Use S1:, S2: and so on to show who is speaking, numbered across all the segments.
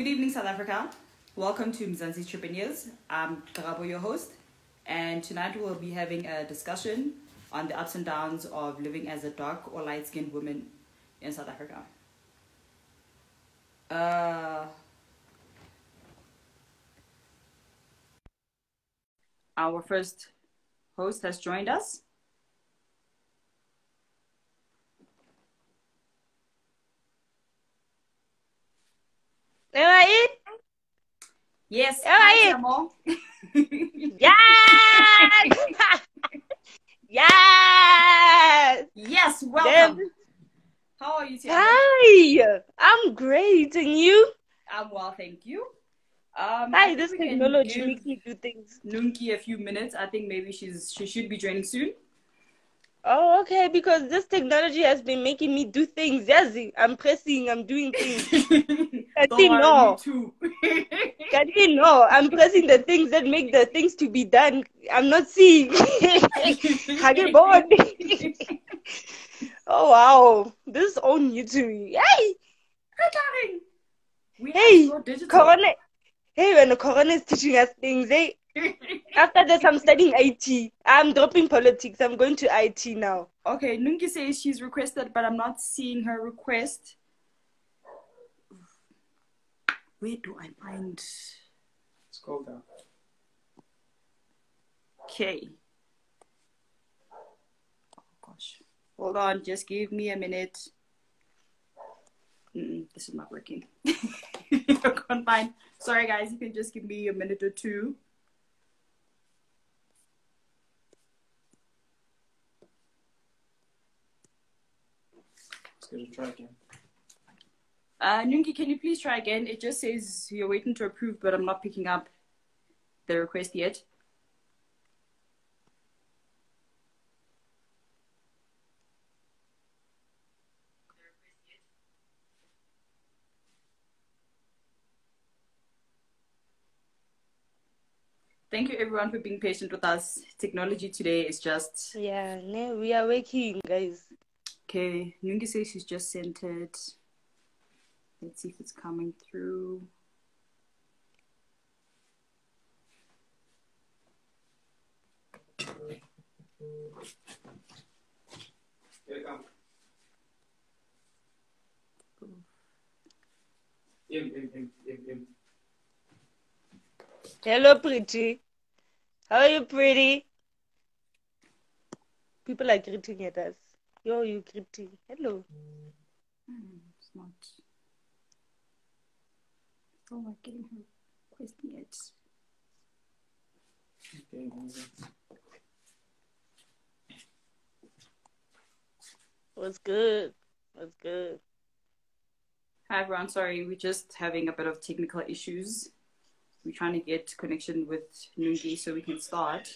S1: Good evening, South Africa. Welcome to Mzansi Entrepreneurs. I'm Karabo, your host, and tonight we'll be having a discussion on the ups and downs of living as a dark or light skinned woman in South Africa. Uh, our first host has joined us.
S2: I
S1: Yes.
S2: I
S1: Hi?
S2: Yes! yes!
S1: yes, welcome. How are you, Tshiamo?
S2: Hi! I'm great. And you?
S1: I'm well, thank you. Um,
S2: Hi, this technology makes me do things.
S1: Nunki a few minutes. I think maybe she's she should be joining soon.
S2: Oh, okay, because this technology has been making me do things. Yes, I'm pressing, I'm doing things. I
S1: Don't
S2: didn't know.
S1: me too.
S2: I didn't know. I'm pressing the things that make the things to be done. I'm not seeing. I get bored. oh, wow. This is all new to me. Hey!
S1: We
S2: Hey,
S1: so.
S2: Corona. Hey, when the Corona is teaching us things, hey. After this, I'm studying IT. I'm dropping politics. I'm going to IT now.
S1: okay, Nunki says she's requested, but I'm not seeing her request. Where do I find?
S3: Scroll down.
S1: Okay. Oh gosh. Hold on, just give me a minute. Mm, this is not working. I can't find. Sorry, guys. You can just give me a minute or two.
S3: Let's give it a try again.
S1: Uh, Nunki, can you please try again? It just says you're waiting to approve, but I'm not picking up the request yet. Thank you, everyone, for being patient with us. Technology today is just
S2: Yeah, no, we are waking, guys.
S1: Okay. Nunki says she's just sent it. Let's see if it's coming through.
S3: Here it comes.
S2: Hello, pretty. How are you, pretty? People are greeting at us. Yo, you greeting. Hello.
S1: Hmm, it's not. Still not getting her request yet.
S3: Okay.
S2: What's good? What's good?
S1: Hi everyone, sorry, we're just having a bit of technical issues. We're trying to get connection with Nunki so we can start.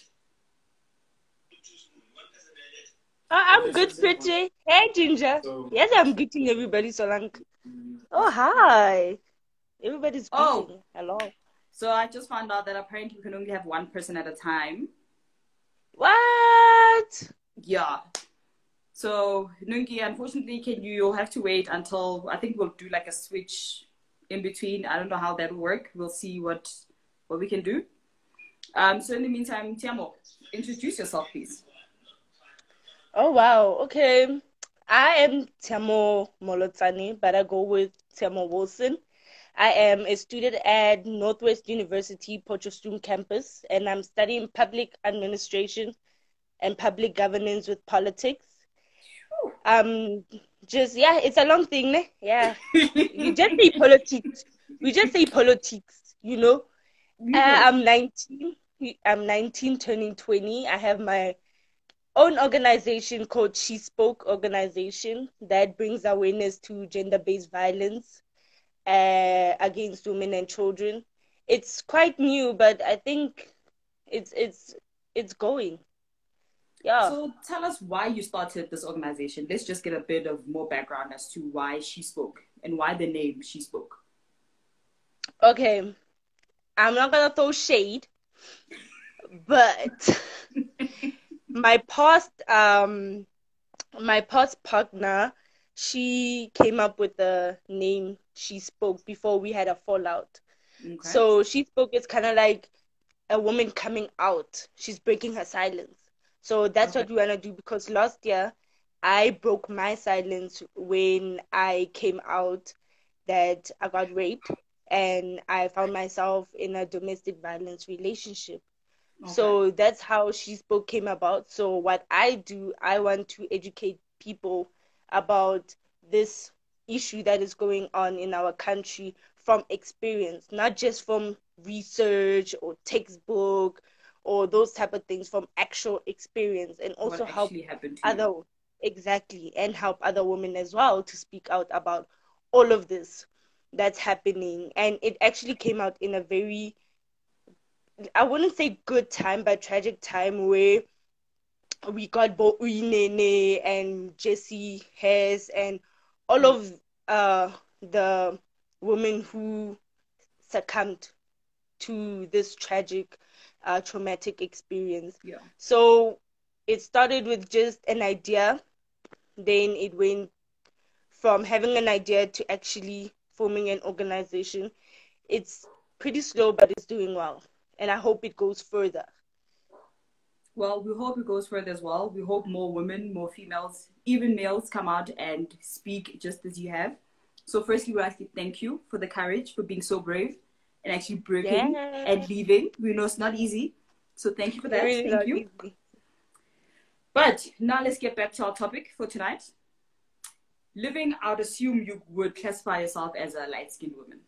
S2: Oh, I'm good, pretty. Hey, Ginger.
S3: So,
S2: Yes, I'm greeting everybody, Solank.
S3: mm,
S2: Oh, hi. Everybody's
S1: Oh.
S2: greeting. Hello.
S1: So I just found out that apparently we can only have one person at a time.
S2: What?
S1: Yeah. So Nunki, unfortunately, can you? You'll have to wait until I think we'll do like a switch in between. I don't know how that will work. We'll see what what we can do. Um. So in the meantime, Tshiamo, introduce yourself, please.
S2: Oh, wow. Okay. I am Tshiamo Molotsani, but I go with Tshiamo Wilson. I am a student at Northwest University Potchefstroom campus, and I'm studying public administration and public governance with politics. Um, just yeah, it's a long thing, ne? Yeah. You just say politics. We just say politics, you know. Uh, I'm 19. I'm 19, turning 20. I have my own organization called She Spoke Organization that brings awareness to gender-based violence uh, against women and children. It's quite new, but I think it's it's it's going. Yeah.
S1: So tell us why you started this organization. Let's just get a bit of more background as to why she spoke and why the name she spoke.
S2: Okay. I'm not gonna throw shade, but my past um my past partner she came up with the name she spoke before we had a fallout.
S1: Okay.
S2: So she spoke it's kind of like a woman coming out. She's breaking her silence. So that's
S1: Okay.
S2: what we want to do because last year I broke my silence when I came out that I got raped and I found myself in a domestic violence relationship.
S1: Okay.
S2: So that's how She Spoke came about. So what I do, I want to educate people about this issue that is going on in our country from experience, not just from research or textbook or those type of things, from actual experience, and also help
S1: actually happened you?
S2: other exactly and help other women as well to speak out about all of this that's happening and it actually came out in a very i wouldn't say good time but tragic time where we got Bo Nene and Jesse Hess and all of uh, the women who succumbed to this tragic uh, traumatic experience
S1: Yeah.
S2: so it started with just an idea, then it went from having an idea to actually forming an organization. It's pretty slow, but it's doing well. And I hope it goes further.
S1: Well, we hope it goes further as well. We hope more women, more females, even males come out and speak just as you have. So, firstly, we actually thank you for the courage, for being so brave and actually breaking
S2: Yeah.
S1: and leaving. We know it's not easy. So, thank you for that.
S2: Really
S1: thank you.
S2: easy.
S1: But now let's get back to our topic for tonight. Living, I would assume you would classify yourself as a light skinned woman.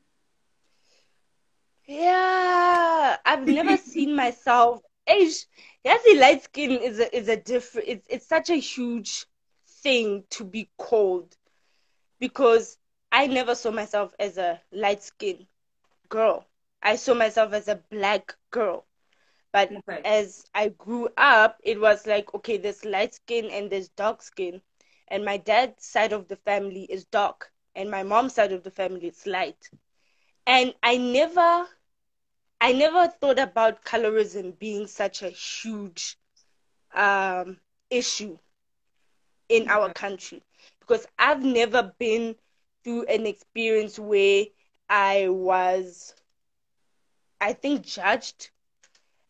S2: Yeah, I've never seen myself. Age, yes, the light skin is a is a different. It's it's such a huge thing to be called because I never saw myself as a light skin girl. I saw myself as a black girl. But
S1: Okay.
S2: as I grew up, it was like, okay, there's light skin and there's dark skin. And my dad's side of the family is dark, and my mom's side of the family is light. And I never, I never thought about colorism being such a huge um, issue in our country because I've never been through an experience where I was, I think, judged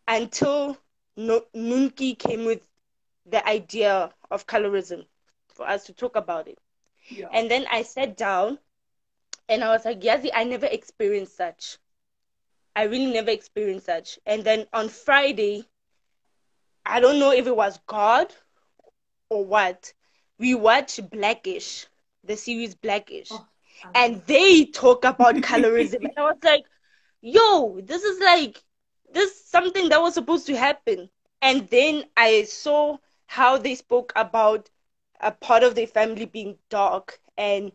S2: until no- Nunki came with the idea of colorism for us to talk about it.
S1: Yeah.
S2: And then I sat down and I was like, Yazi, I never experienced such. I really never experienced such. And then on Friday, I don't know if it was God or what, we watched Blackish, the series Blackish.
S1: Oh,
S2: and they talk about colorism. and I was like, yo, this is like this is something that was supposed to happen. And then I saw how they spoke about a part of their family being dark and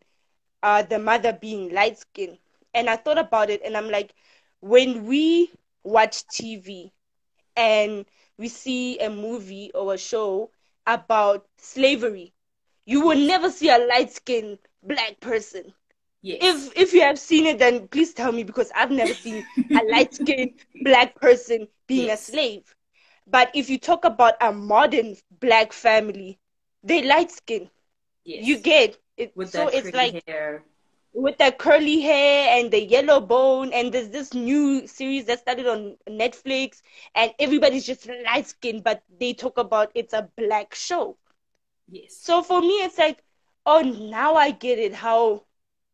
S2: uh, the mother being light skinned. And I thought about it and I'm like, when we watch TV and we see a movie or a show about slavery, you will never see a light skinned black person.
S1: yes.
S2: If if you have seen it, then please tell me because I've never seen a light skinned black person being
S1: Yes.
S2: a slave. But if you talk about a modern black family, they light skinned.
S1: yes.
S2: You get it.
S1: with
S2: so it's like
S1: hair.
S2: With the curly hair and the yellow bone, and there's this new series that started on Netflix, and everybody's just light skinned, but they talk about it's a black show.
S1: Yes.
S2: So for me, it's like, oh, now I get it how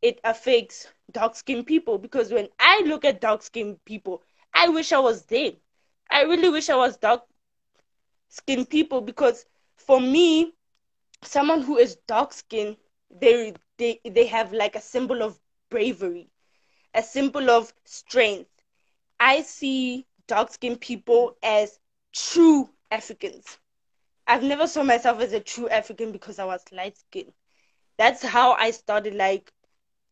S2: it affects dark skinned people. Because when I look at dark skinned people, I wish I was them. I really wish I was dark skinned people because for me, someone who is dark skinned, they they they have like a symbol of bravery, a symbol of strength. I see dark skinned people as true Africans. I've never saw myself as a true African because I was light skinned. That's how I started like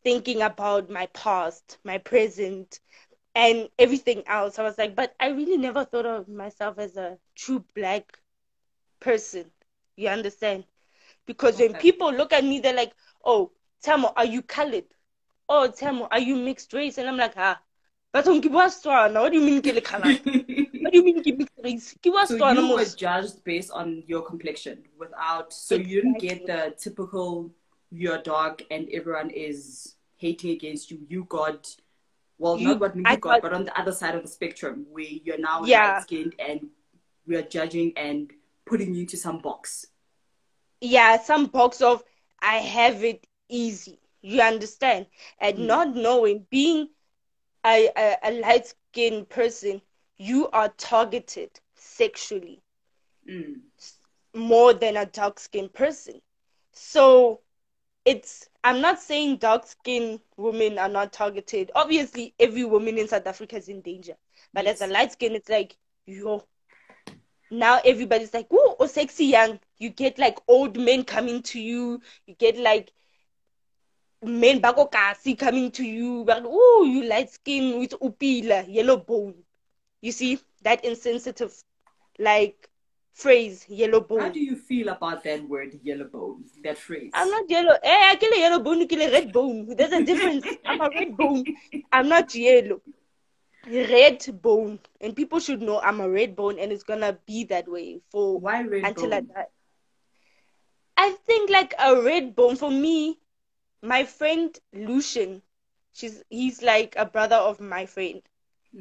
S2: thinking about my past, my present, and everything else. I was like, but I really never thought of myself as a true black person. You understand? Because when people look at me, they're like, oh, Tshiamo, are you colored? Oh, Tshiamo, are you mixed race? And I'm like, ah, but what do you mean, ke le colored? What do you mean, mixed race? Wa
S1: so you were judged based on your complexion without so you didn't get the typical you're dark and everyone is hating against you. You got well,
S2: You-
S1: not what
S2: I
S1: you got,
S2: got-
S1: but on the other side of the spectrum where you're now
S2: Yeah.
S1: light skinned and we are judging and putting you into some box.
S2: yeah, some box of I have it easy. You understand? And
S1: Mm.
S2: not knowing, being a, a, a light skinned person, you are targeted sexually
S1: Mm.
S2: more than a dark skinned person. So it's, I'm not saying dark skinned women are not targeted. Obviously, every woman in South Africa is in danger. But as a light skin, it's like, yo, now everybody's like, oh, sexy young. You get like old men coming to you. You get like men bako kasi coming to you. But oh you light skin with upila, yellow bone. You see that insensitive, like phrase, yellow bone.
S1: How do you feel about that word, yellow bone, that phrase?
S2: I'm not yellow. Eh, I kill a yellow bone, you kill a red bone. There's a difference. I'm a red bone. I'm not yellow. Red bone. And people should know I'm a red bone and it's gonna be that way for
S1: Why red
S2: until I die. I think like a red bone for me, my friend Lucian, she's he's like a brother of my friend.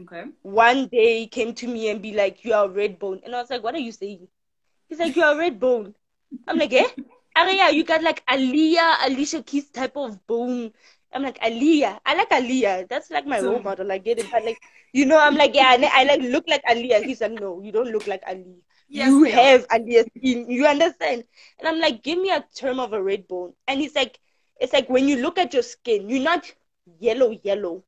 S1: Okay.
S2: One day he came to me and be like, You are a red bone. And I was like, What are you saying? He's like, You are a red bone. I'm like, Eh? Aria, you got like Aaliyah, Alicia Keys type of bone. I'm like, Aaliyah. I like Aaliyah. That's like my
S1: So-
S2: role model. I get it. But like, you know, I'm like, yeah, I, like look like Aaliyah. He's like, no, you don't look like Aaliyah.
S1: Yes,
S2: you have Aaliyah skin. You understand? And I'm like, give me a term of a red bone. And he's like, it's like when you look at your skin, you're not yellow, yellow.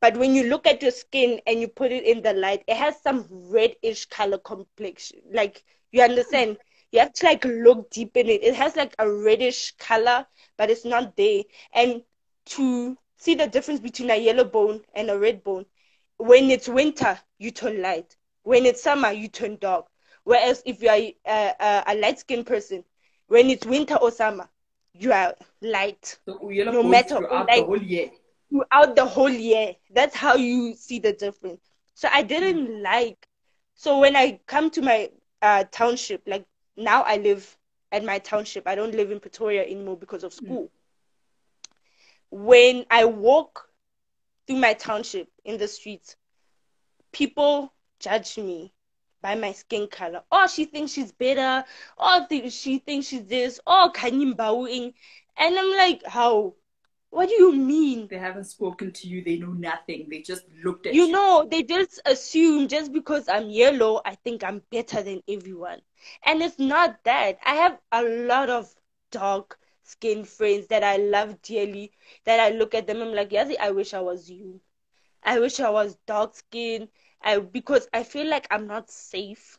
S2: But when you look at your skin and you put it in the light, it has some reddish color complexion. Like, you understand? You have to like look deep in it. It has like a reddish color, but it's not there. And to see the difference between a yellow bone and a red bone, when it's winter, you turn light. When it's summer, you turn dark. Whereas if you are a, a, a light skinned person, when it's winter or summer, you are light
S1: So
S2: No matter-
S1: throughout
S2: like-
S1: the whole year.
S2: throughout the whole year. That's how you see the difference. So I didn't like. So when I come to my uh, township, like now I live at my township. I don't live in Pretoria anymore because of school. When I walk through my township in the streets, people judge me by my skin color. Oh, she thinks she's better. Oh, th- she thinks she's this. Oh, kanimbawing. And I'm like, how? What do you mean?
S1: They haven't spoken to you. They know nothing. They just looked at
S2: You You know, they just assume just because I'm yellow, I think I'm better than everyone. And it's not that. I have a lot of dark skinned friends that I love dearly, that I look at them, I'm like, Yazi, I wish I was you. I wish I was dark skinned. I because I feel like I'm not safe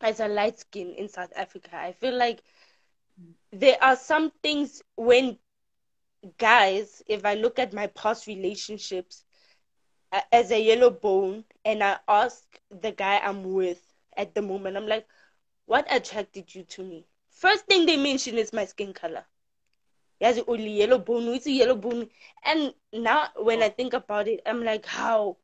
S2: as a light skin in South Africa. I feel like there are some things when guys, if I look at my past relationships, a- as a yellow bone and I ask the guy I'm with at the moment, I'm like, what attracted you to me? First thing they mention is my skin color. Yes, only yellow bone, it's a yellow bone. And now when I think about it, I'm like, how?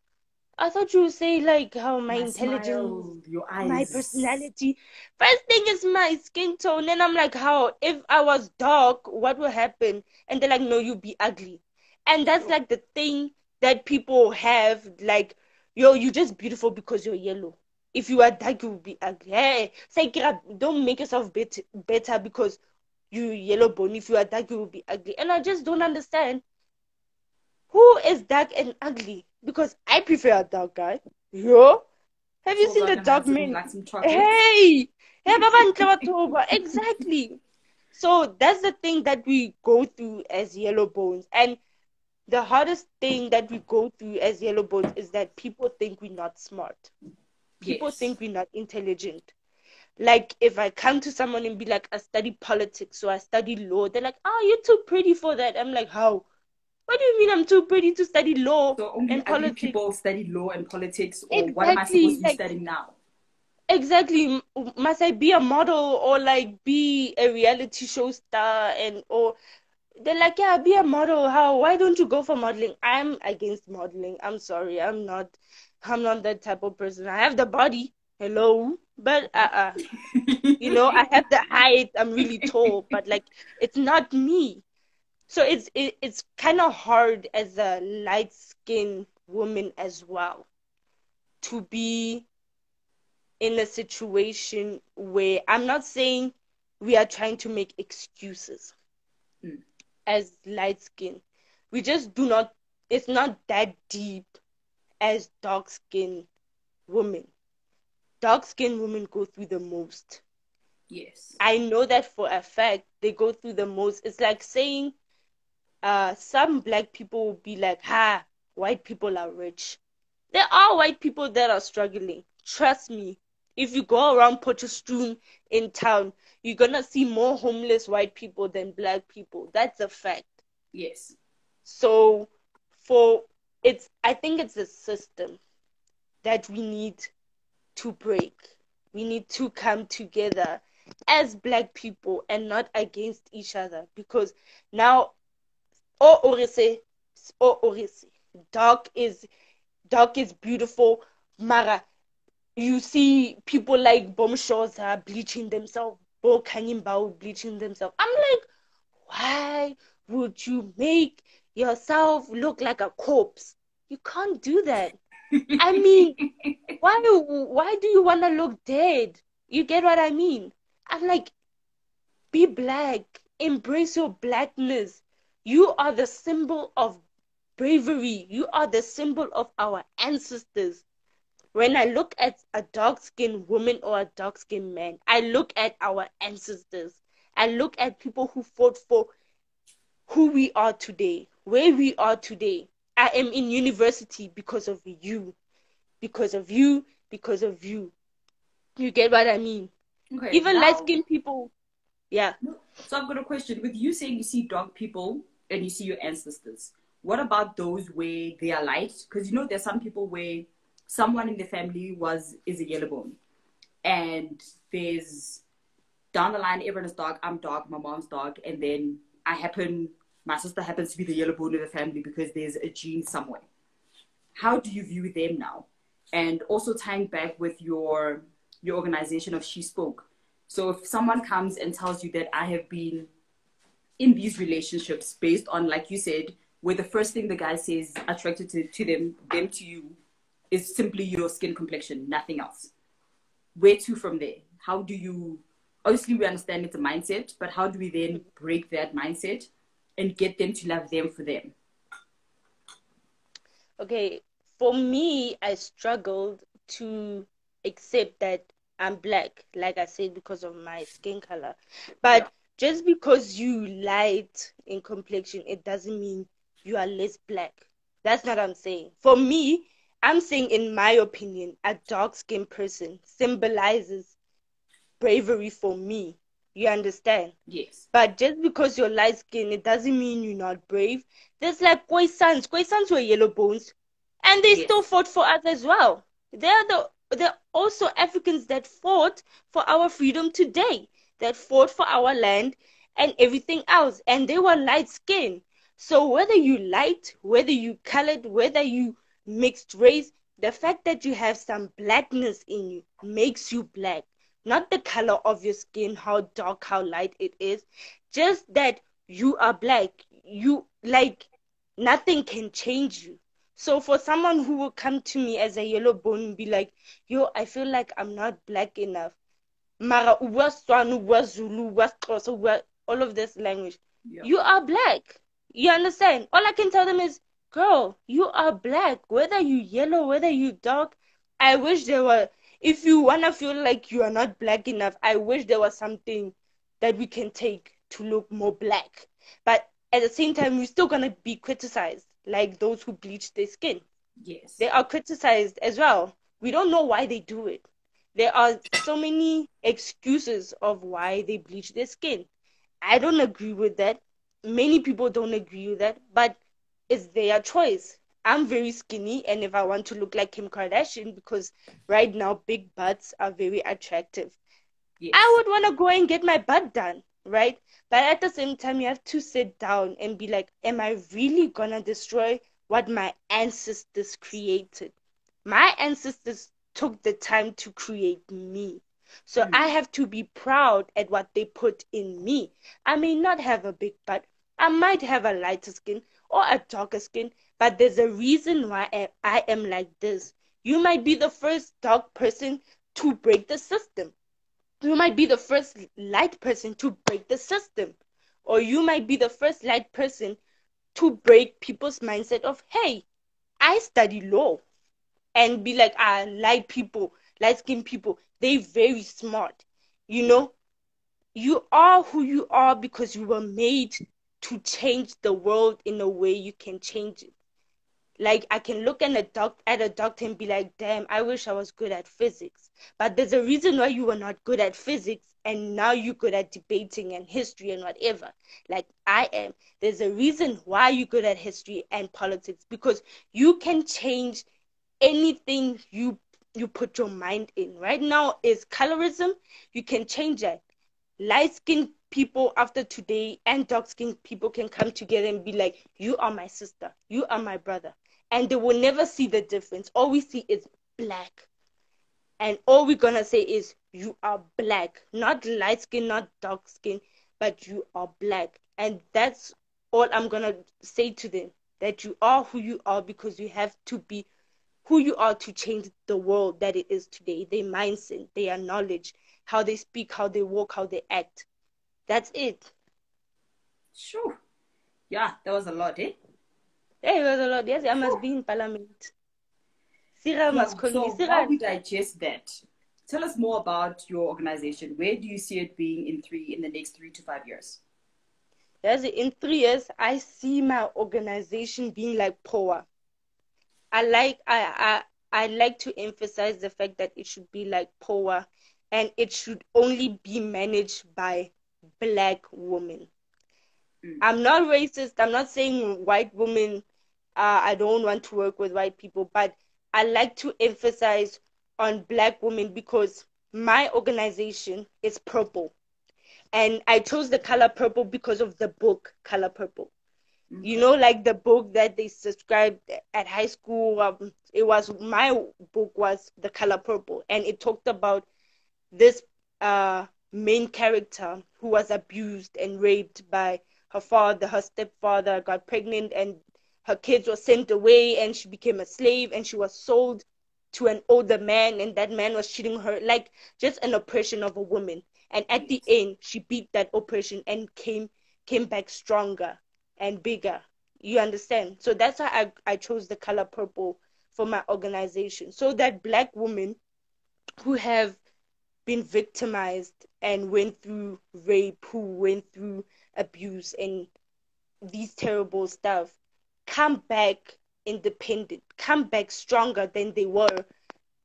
S2: I thought you would say like how my,
S1: My
S2: intelligence
S1: smile, your eyes,
S2: my personality. First thing is my skin tone, and I'm like, how? If I was dark, what will happen? And they're like, no, you'd be ugly. And that's like the thing that people have, like, yo, you're just beautiful because you're yellow. If you are dark, you will be ugly. Hey, say, don't make yourself bet- better because you yellow bone. If you are dark, you will be ugly. And I just don't understand who is dark and ugly because I prefer a dark guy. Yo, have you
S1: So
S2: seen the
S1: dark and
S2: dark
S1: handsome,
S2: men?
S1: Like.
S2: Hey, Baba exactly. So that's the thing that we go through as yellow bones, and the hardest thing that we go through as yellow bones is that people think we're not smart. People
S1: Yes.
S2: think we're not intelligent. Like if I come to someone and be like, I study politics or I study law, they're like, Oh, you're too pretty for that. I'm like, How? What do you mean I'm too pretty to study law
S1: So only
S2: and politics?
S1: people study law and politics, or what am I supposed to be
S2: like-
S1: studying now?
S2: Exactly. Must I be a model or like be a reality show star and or they're like, yeah, be a model. How? Why don't you go for modeling? I'm against modeling. I'm sorry. I'm not I'm not that type of person. I have the body, Hello, but uh, uh you know, I have the height. I'm really tall, but like, it's not me. So it's it, it's kind of hard as a light skinned woman as well to be in a situation where I'm not saying we are trying to make excuses
S1: Mm.
S2: as light skin. We just do not, it's not that deep as dark skinned women. Dark skinned women go through the most.
S1: Yes.
S2: I know that for a fact. They go through the most. It's like saying uh, some black people will be like, ha, white people are rich. There are white people that are struggling. Trust me. If you go around Potchefstroom in town, you're gonna see more homeless white people than black people. That's a fact.
S1: Yes.
S2: So for it's I think it's a system that we need to break. We need to come together as black people and not against each other because now oh orese oh orese dark is dark is beautiful. Mara you see people like bombshells are bleaching themselves Bo Kanyimbao bleaching themselves. I'm like why would you make yourself look like a corpse? You can't do that. I mean why why do you want to look dead? You get what i mean? I'm like be black. Embrace your blackness you are the symbol of bravery. You are the symbol of our ancestors. When i look at a dark skinned woman or a dark skinned man i look at our ancestors. I look at people who fought for who we are today where we are today. I am in university because of you because of you because of you. You get what i mean?
S1: Okay.
S2: even light skinned people yeah.
S1: So I've got a question. With you saying you see dark people and you see your ancestors, what about those where they are light? Because you know there's some people where someone in the family was is a yellow bone, and there's down the line everyone is dark. I'm dark. My mom's dark, and then I happen. My sister happens to be the yellow bone of the family because there's a gene somewhere. How do you view them now? And also tying back with your your organization of She Spoke. So if someone comes and tells you that I have been in these relationships based on, like you said, where the first thing the guy says attracted to, to them, them to you, is simply your skin complexion, nothing else. Where to from there? How do you? Obviously, we understand it's a mindset, but how do we then break that mindset and get them to love them for them?
S2: okay for me i struggled to accept that i'm black like i said because of my skin color but. Just because you light in complexion it doesn't mean you are less black that's not what i'm saying for me i'm saying in my opinion a dark skinned person symbolizes bravery for me you understand
S1: Yes.
S2: but just because you're light skinned, it doesn't mean you're not brave. There's like Khoisan. Koi Sons were yellow bones. And they
S1: Yes.
S2: still fought for us as well. They're the they're also Africans that fought for our freedom today, that fought for our land and everything else. And they were light skinned. So whether you light, whether you colored, whether you mixed race, the fact that you have some blackness in you makes you black not the color of your skin, how dark, how light it is, just that you are black. You like nothing can change you. So for someone who will come to me as a yellow bone and be like, yo, I feel like I'm not black enough. Mara uwa Swanu, uwa Zulu, uwa Xhosa, uwa all of this language.
S1: Yeah.
S2: You are black. You understand? All I can tell them is, girl, you are black. Whether you yellow, whether you dark, I wish there were if you wanna feel like you are not black enough, I wish there was something that we can take to look more black. But at the same time, we're still gonna be criticized, like those who bleach their skin.
S1: Yes.
S2: They are criticized as well. We don't know why they do it. There are so many excuses of why they bleach their skin. I don't agree with that. Many people don't agree with that, but it's their choice. I'm very skinny, and if I want to look like Kim Kardashian, because right now big butts are very attractive,
S1: yes.
S2: I would want to go and get my butt done, right? But at the same time, you have to sit down and be like, am I really gonna destroy what my ancestors created? My ancestors took the time to create me. So
S1: Mm.
S2: I have to be proud at what they put in me. I may not have a big butt. I might have a lighter skin or a darker skin, but there's a reason why I, I am like this. You might be the first dark person to break the system. You might be the first light person to break the system. Or you might be the first light person to break people's mindset of, hey, I study law. And be like, ah, light people, light skinned people, they very smart. You know, you are who you are because you were made to change the world in a way you can change it. Like I can look at a doc at a doctor and be like, damn, I wish I was good at physics. But there's a reason why you were not good at physics and now you're good at debating and history and whatever. Like I am. There's a reason why you're good at history and politics because you can change anything you you put your mind in. Right now is colorism. You can change that. Light skinned people after today and dark skinned people can come together and be like, You are my sister, you are my brother. And they will never see the difference. All we see is black. And all we're gonna say is you are black. Not light skin, not dark skin, but you are black. And that's all I'm gonna say to them. That you are who you are because you have to be who you are to change the world that it is today. Their mindset, their knowledge, how they speak, how they walk, how they act. That's it.
S1: Sure. Yeah, that was a lot, eh?
S2: Hey, it was a lot. Yes, I must be in parliament. Sira must call
S1: so
S2: me. Sira,
S1: we digest that, tell us more about your organization. Where do you see it being in three in the next three to five years?
S2: yes, in three years, I see my organization being like power. I like I I I like to emphasize the fact that it should be like power and it should only be managed by black women.
S1: Mm.
S2: I'm not racist. I'm not saying white women uh, I don't want to work with white people, but I like to emphasize on black women because my organization is purple. And I chose the color purple because of the book Color Purple you know like the book that they subscribed at high school um, it was my book was the color purple and it talked about this uh main character who was abused and raped by her father. Her stepfather got pregnant and her kids were sent away and she became a slave and she was sold to an older man and that man was cheating her like just an oppression of a woman. And at the end she beat that oppression and came came back stronger and bigger. You understand? So that's why I, I chose the color purple for my organization. So that black women who have been victimized and went through rape, who went through abuse and these terrible stuff, come back independent, come back stronger than they were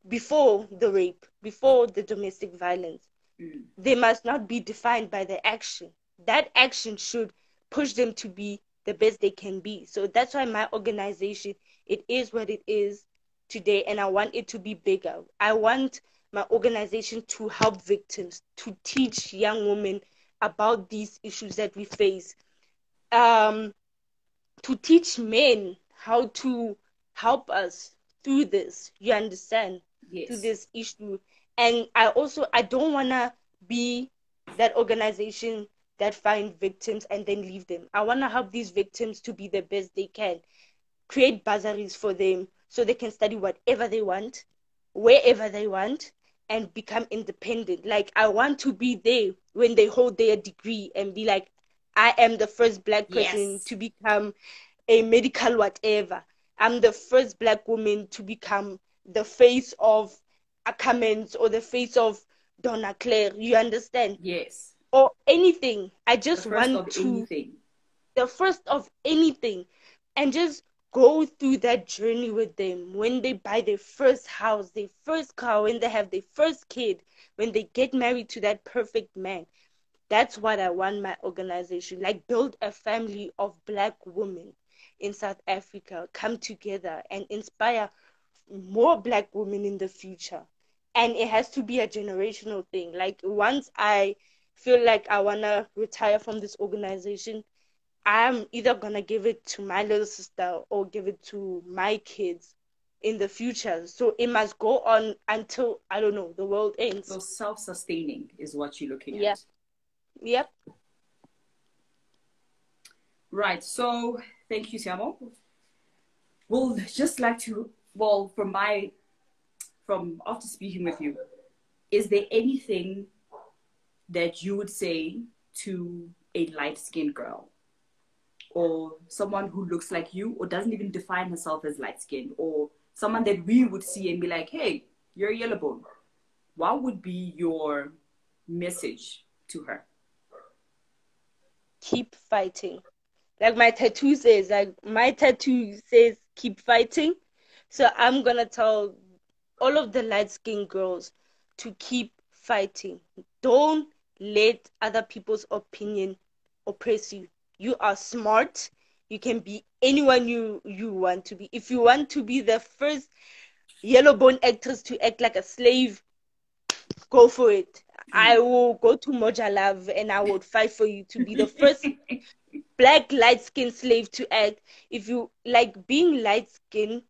S2: before the rape, before the domestic violence.
S1: Mm.
S2: They must not be defined by their action. That action should push them to be the best they can be. So that's why my organization it is what it is today and I want it to be bigger. I want my organization to help victims, to teach young women about these issues that we face. Um to teach men how to help us through this. You understand?
S1: Yes.
S2: to this issue. And I also I don't wanna be that organization that find victims and then leave them. I wanna help these victims to be the best they can. Create bursaries for them so they can study whatever they want, wherever they want, and become independent. Like I want to be there when they hold their degree and be like, I am the first black person
S1: Yes.
S2: to become a medical whatever. I'm the first black woman to become the face of Ackermans or the face of Donna Claire. You understand?
S1: Yes.
S2: Or anything. I just want to
S1: anything.
S2: the first of anything and just go through that journey with them when they buy their first house, their first car, when they have their first kid, when they get married to that perfect man. That's what I want my organization like build a family of black women in South Africa come together and inspire more black women in the future. And it has to be a generational thing. Like once I feel like I wanna retire from this organization, I'm either gonna give it to my little sister or give it to my kids in the future. So it must go on until I don't know the world ends.
S1: So self-sustaining is what you're looking
S2: Yeah.
S1: at.
S2: Yep.
S1: Right. So thank you, Tshiamo. We'll just like to well, from my from after speaking with you, is there anything that you would say to a light skinned girl? Or someone who looks like you or doesn't even define herself as light skinned or someone that we would see and be like, hey, you're a yellow bone. What would be your message to her?
S2: Keep fighting. Like my tattoo says, like my tattoo says, keep fighting. So I'm gonna tell all of the light skinned girls to keep fighting. Don't let other people's opinion oppress you. You are smart. You can be anyone you you want to be. If you want to be the first yellow bone actress to act like a slave, go for it. I mm-hmm. will go to Moja Love and I will fight for you to be the first black light skinned slave to act. If you like being light skinned,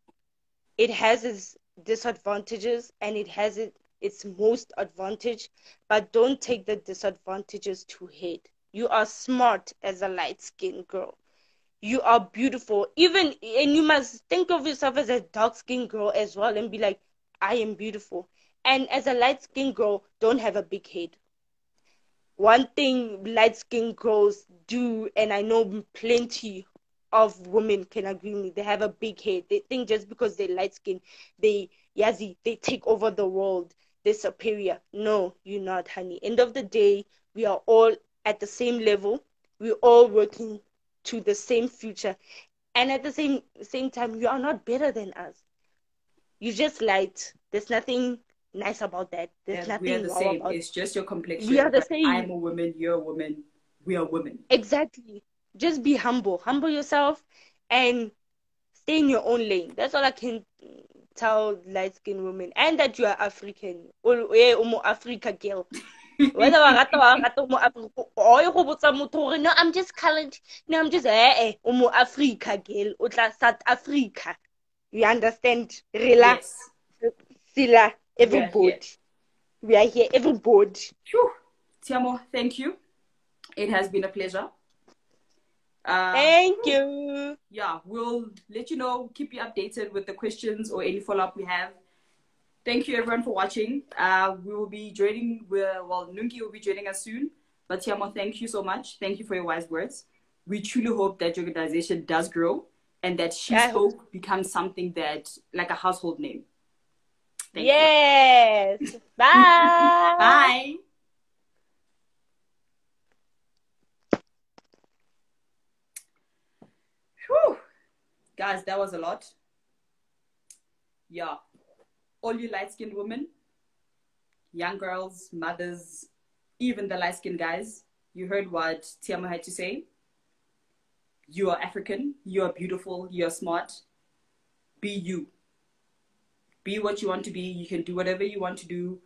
S2: it has its disadvantages and it has it, its most advantage, but don't take the disadvantages to head. You are smart as a light skinned girl. You are beautiful. Even and you must think of yourself as a dark skinned girl as well and be like, I am beautiful. And as a light skinned girl, don't have a big head. One thing light skinned girls do, and I know plenty of women can agree with me, they have a big head. They think just because they're light skinned, they yazi, they take over the world. They're superior. No, you're not, honey. End of the day, we are all at the same level. We're all working to the same future. And at the same same time, you are not better than us. You're just light. There's nothing nice about that. There's
S1: Yeah, we
S2: nothing
S1: are the same.
S2: about
S1: It's just your complexion.
S2: We are the same.
S1: I'm a woman, you're a woman, we are women.
S2: Exactly. Just be humble. Humble yourself and stay in your own lane. That's all I can tell light skinned women. And that you are African. Eh, o Africa girl. Whether wa rata wa rata o mo Africa. O go botsa motho No, I'm just colored. No, I'm just eh eh o mo Africa girl. O tla South Africa. You understand? Relax.
S1: Yes.
S2: sila everybody. We are here everybody.
S1: Tshiamo, thank you. It has been a pleasure. Uh,
S2: Thank you.
S1: yeah, we'll let you know, keep you updated with the questions or any follow up we have. Thank you everyone for watching. Uh, we will be joining, well, Nunki will be joining us soon. But Tshiamo, thank you so much. Thank you for your wise words. We truly hope that your organization does grow and that She
S2: hope
S1: Spoke becomes something that, like a household name. Thank you.
S2: yes. Bye.
S1: Bye. Whew. Guys, that was a lot. Yeah. All you light skinned women, young girls, mothers, even the light skinned guys, you heard what Tshiamo had to say. You are African, you are beautiful, you are smart. Be you. Be what you want to be. You can do whatever you want to do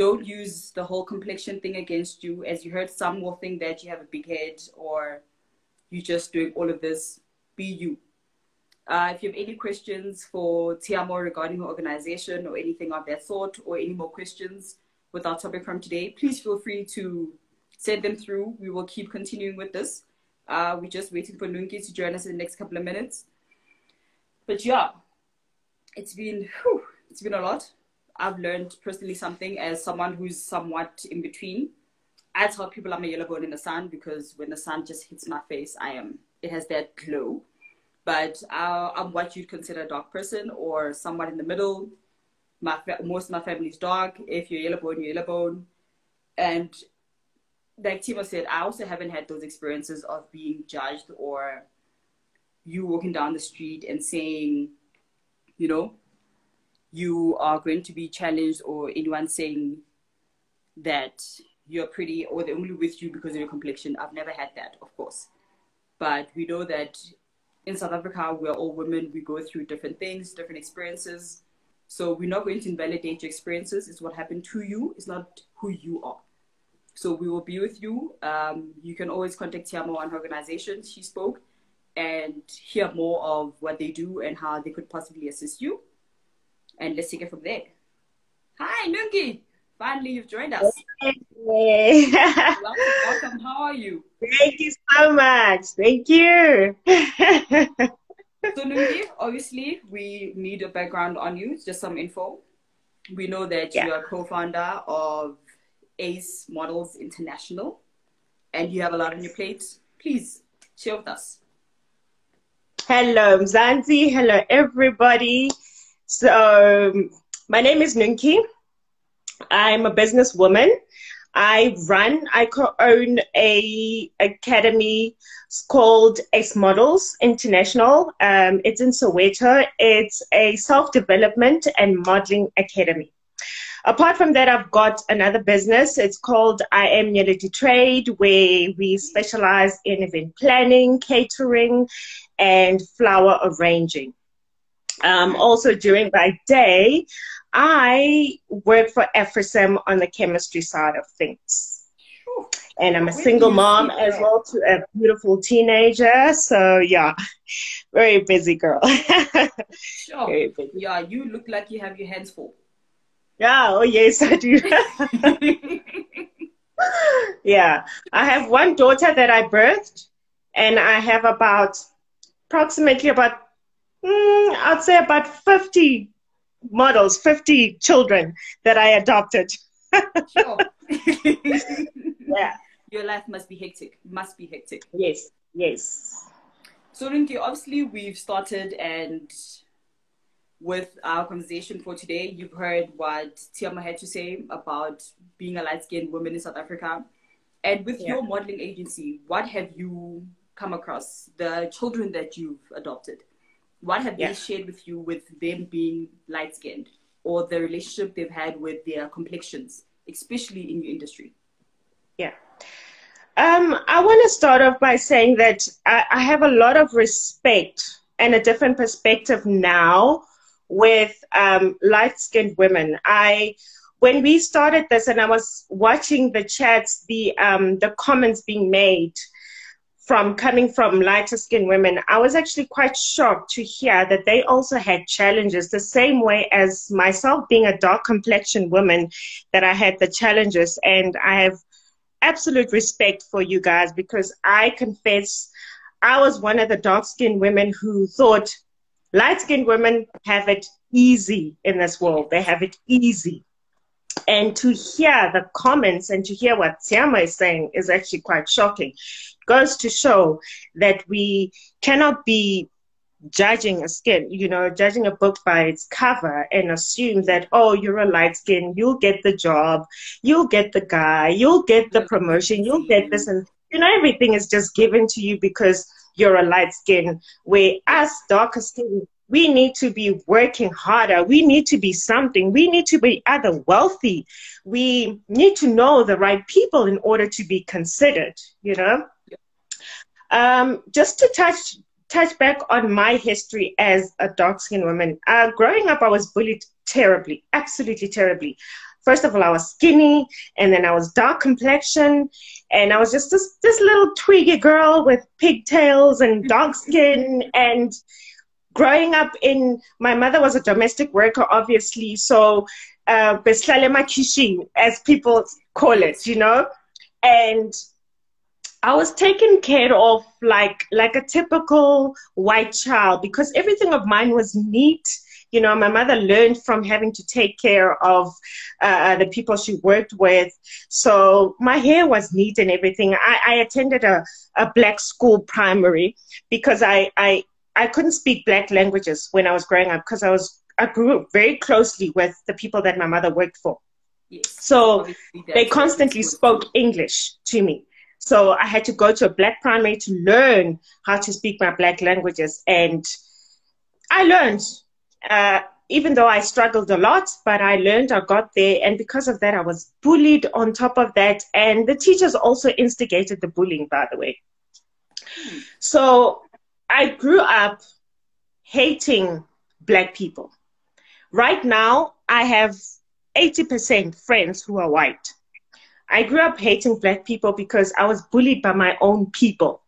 S1: don't use the whole complexion thing against you. As you heard, some will think that you have a big head or you're just doing all of this. Be you. Uh, if you have any questions for Tshiamo regarding her organization or anything of that sort, or any more questions with our topic from today, please feel free to send them through. We will keep continuing with this. Uh, we're just waiting for Nunki to join us in the next couple of minutes. But yeah, it's been whew, it's been a lot. I've learned personally something as someone who's somewhat in between. I tell people I'm a yellow bone in the sun because when the sun just hits my face, I am it has that glow. But uh, I'm what you'd consider a dark person or somewhat in the middle. My most of my family's dark. If you're yellow bone, you're yellow bone. And like Tshiamo said, I also haven't had those experiences of being judged or you walking down the street and saying, you know, you are going to be challenged or anyone saying that you're pretty or they're only with you because of your complexion. I've never had that, of course. But we know that in South Africa, we're all women. We go through different things, different experiences. So we're not going to invalidate your experiences. It's what happened to you. It's not who you are. So we will be with you. Um, you can always contact Tshiamo and her organization. She spoke and hear more of what they do and how they could possibly assist you. and let's take it from there. Hi, Nunki. Finally, you've joined us.
S4: Hey.
S1: Welcome, welcome. How are you?
S4: Thank you so much. Thank you.
S1: So, Nunki, obviously, we need a background on you, just some info. We know that
S4: Yeah.
S1: you are co-founder of Ace Models International, and you have a lot on your plate. Please share with us.
S4: Hello, Mzansi. Hello, everybody. So, my name is Nunki. I'm a businesswoman. I run, I co-own a academy called Ace Models International. Um, it's in Soweto. It's a self-development and modeling academy. Apart from that, I've got another business. It's called I Am Unity Trade, where we specialize in event planning, catering, and flower arranging. Um, also, during my day, I work for AfriSam on the chemistry side of things. And I'm a
S1: Where
S4: single mom as well to a beautiful teenager. So, yeah, very busy girl.
S1: Sure.
S4: busy.
S1: Yeah, you look like you have your hands full.
S4: Yeah, oh, yes, I do. yeah, I have one daughter that I birthed, and I have about approximately about mm, I'd say about 50 models, 50 children that I adopted.
S1: sure.
S4: Yeah.
S1: Your life must be hectic. Must be hectic.
S4: Yes. Yes.
S1: So, Nunki, obviously, we've started and with our conversation for today, you've heard what Tshiamo had to say about being a light skinned woman in South Africa. And with
S4: Yeah.
S1: your modeling agency, what have you come across? The children that you've adopted, what have
S4: Yeah.
S1: they shared with you with them being light skinned or the relationship they've had with their complexions, especially in your industry?
S4: Yeah. Um, I want to start off by saying that I, I have a lot of respect and a different perspective now with um, light-skinned women. I, when we started this, and I was watching the chats, the um, the comments being made from coming from lighter skinned women, I was actually quite shocked to hear that they also had challenges the same way as myself being a dark complexioned woman that I had the challenges and I have absolute respect for you guys because I confess I was one of the dark skinned women who thought light skinned women have it easy in this world. They have it easy. And to hear the comments and to hear what Tshiamo is saying is actually quite shocking. Goes to show that we cannot be judging a skin, you know, judging a book by its cover and assume that, oh, you're a light skin, you'll get the job, you'll get the guy, you'll get the promotion, you'll get this. And, you know, everything is just given to you because you're a light skin. Where us, darker skin, we need to be working harder. We need to be something. We need to be either wealthy. We need to know the right people in order to be considered, you know? Um, just to touch touch back on my history as a dark skinned woman. Uh, growing up, I was bullied terribly, absolutely terribly. First of all, I was skinny, and then I was dark complexion, and I was just this, this little twiggy girl with pigtails and dark skin. And growing up in, my mother was a domestic worker, obviously, so uh, as people call it, you know, and I was taken care of like like a typical white child because everything of mine was neat. You know, my mother learned from having to take care of uh, the people she worked with. So my hair was neat and everything. I, I attended a, a black school primary because I, I I couldn't speak black languages when I was growing up because I was I grew up very closely with the people that my mother worked for.
S1: Yes.
S4: So they constantly spoke English to me. So I had to go to a black primary to learn how to speak my black languages. And I learned, uh, even though I struggled a lot, but I learned, I got there. And because of that, I was bullied on top of that. And the teachers also instigated the bullying, by the way. So I grew up hating black people. Right now, I have 80% friends who are white. I grew up hating black people because I was bullied by my own people.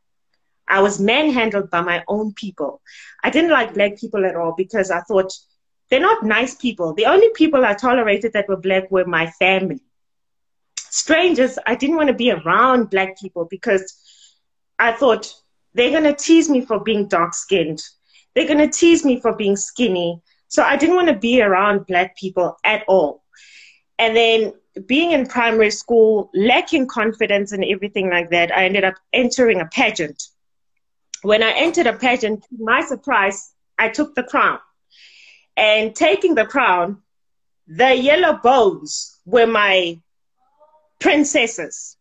S4: I was manhandled by my own people. I didn't like black people at all because I thought they're not nice people. The only people I tolerated that were black were my family. Strangers, I didn't want to be around black people because I thought they're going to tease me for being dark skinned. They're going to tease me for being skinny. So I didn't want to be around black people at all. And then being in primary school, lacking confidence and everything like that, I ended up entering a pageant. When I entered a pageant, to my surprise, I took the crown. And taking the crown, the yellow bones were my princesses.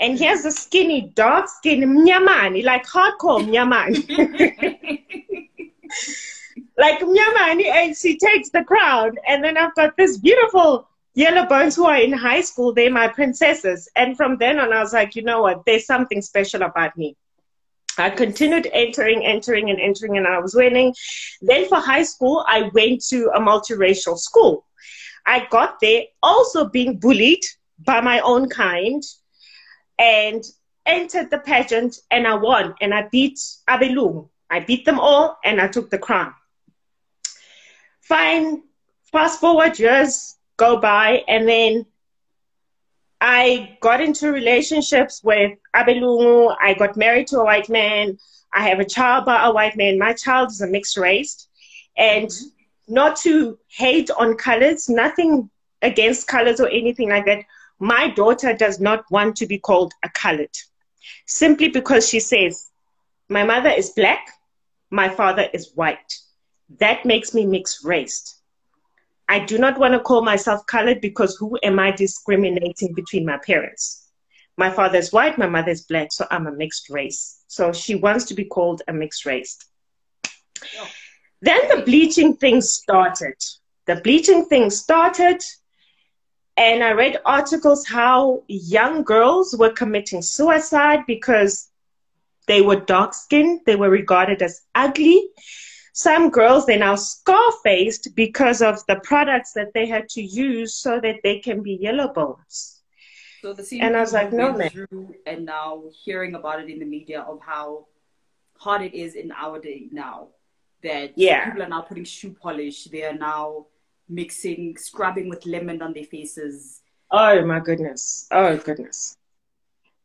S4: And here's the skinny, dark skin Mnyamani, like hardcore Mnyamani. like Mnyamani, and she takes the crown. And then I've got this beautiful yellow bones who are in high school. They're my princesses. And from then on, I was like, you know what? There's something special about me. I continued entering, entering, and entering, and I was winning. Then for high school, I went to a multiracial school. I got there also being bullied by my own kind and entered the pageant and I won and I beat Abelung. I beat them all and I took the crown. Fine, fast forward years go by and then I got into relationships with Abelungu. I got married to a white man. I have a child by a white man. My child is a mixed race. And not to hate on colors, nothing against colors or anything like that. My daughter does not want to be called a colored simply because she says, My mother is black, my father is white. That makes me mixed race. I do not want to call myself colored because who am I discriminating between my parents? My father is white, my mother is black, so I'm a mixed race. So she wants to be called a mixed race. Oh. Then the bleaching thing started. The bleaching thing started, and I read articles how young girls were committing suicide because they were dark skinned, they were regarded as ugly some girls they're now scar faced because of the products that they had to use so that they can be yellow bones.
S1: So the
S4: and I was like, no man.
S1: And now hearing about it in the media of how hard it is in our day now. That
S4: yeah.
S1: people are now putting shoe polish. They are now mixing scrubbing with lemon on their faces.
S4: Oh my goodness. Oh goodness.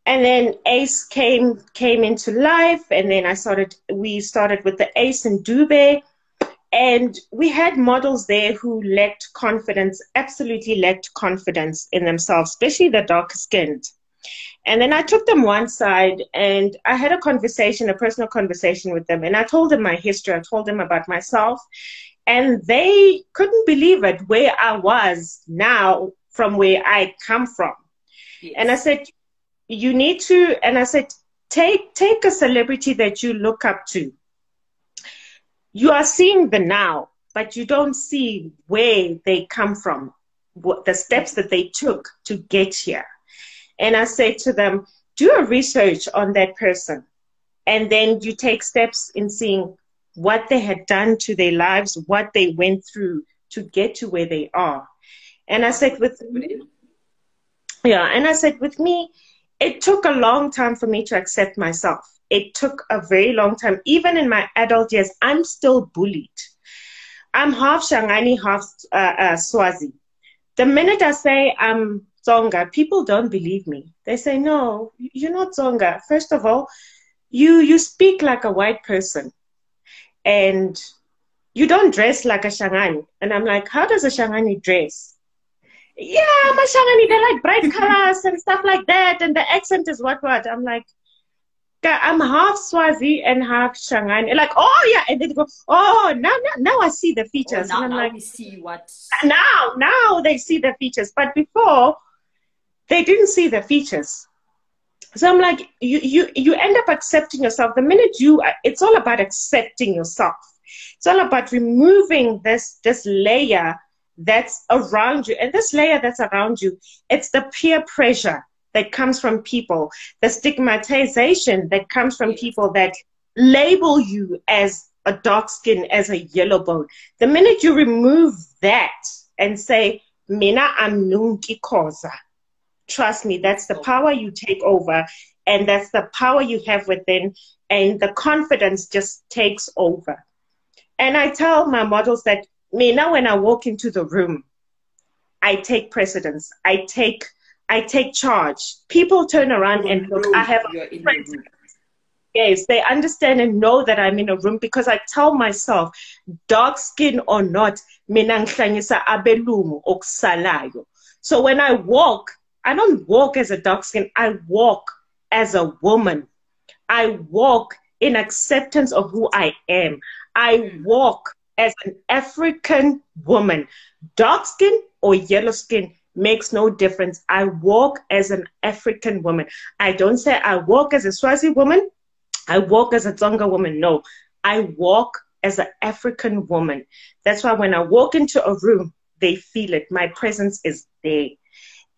S4: And then ace came came into life and then i started we started with the ace and dube. And we had models there who lacked confidence absolutely lacked confidence in themselves especially the dark skinned. And then i took them one side and i had a conversation a personal conversation with them. And i told them my history. I told them about myself and they couldn't believe it where i was now from where i come from yes. and i said you need to, and I said, take take a celebrity that you look up to. You are seeing the now, but you don't see where they come from, what the steps that they took to get here. And I said to them, do a research on that person. And then you take steps in seeing what they had done to their lives, what they went through to get to where they are. And I said, with me, yeah, and I said, with me, it took a long time for me to accept myself. It took a very long time. Even in my adult years, I'm still bullied. I'm half Shangani, half uh, uh, Swazi. The minute I say I'm Tsonga, people don't believe me. They say, no, you're not Tsonga. First of all, you, you speak like a white person and you don't dress like a Shangani. And I'm like, how does a Shangani dress? yeah, Mashangani, they like bright colors and stuff like that, and the accent is what what. I'm like, I'm half Swazi and half Shangani. Like, oh yeah, and they go, oh now now, now I see the features.
S1: Oh, now,
S4: and
S1: I'm
S4: now
S1: like, we see what.
S4: Now now they see the features, but before they didn't see the features. So I'm like, you you you end up accepting yourself. The minute you, it's all about accepting yourself. It's all about removing this this layer that's around you. And this layer that's around you, it's the peer pressure that comes from people, the stigmatization that comes from people that label you as a dark skin, as a yellow bone. The minute you remove that and say, Mina am Nunki Khoza, trust me, that's the oh. power you take over and that's the power you have within and the confidence just takes over. And I tell my models that me now when I walk into the room, I take precedence. I take I take charge. People turn around and look. I have
S1: You're in the
S4: friend
S1: room.
S4: Yes, they understand and know that I'm in a room because I tell myself, dark skin or not, mina ngihlanyisa abelungu okusalayo. So when I walk, I don't walk as a dark skin. I walk as a woman. I walk in acceptance of who I am. I hmm. walk as an African woman. Dark skin or yellow skin makes no difference. I walk as an African woman. I don't say I walk as a Swazi woman. I walk as a Tsonga woman. No, I walk as an African woman. That's why when I walk into a room, they feel it. My presence is there.